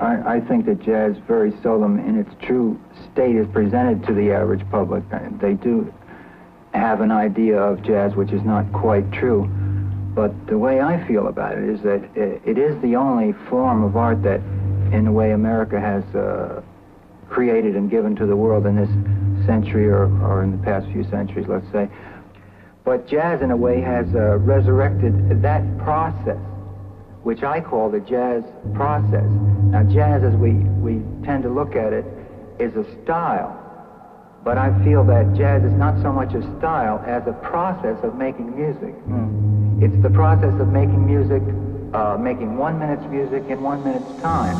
I, I think that jazz very seldom in its true state is presented to the average public. Uh, They do have an idea of jazz which is not quite true. But the way I feel about it is that i- it is the only form of art that, in a way, America has uh, created and given to the world in this century or, or in the past few centuries, let's say. But jazz, in a way, has uh, resurrected that process, which I call the jazz process. Now, jazz, as we, we tend to look at it, is a style. But I feel that jazz is not so much a style as a process of making music. It's the process of making music, uh, making one minute's music in one minute's time.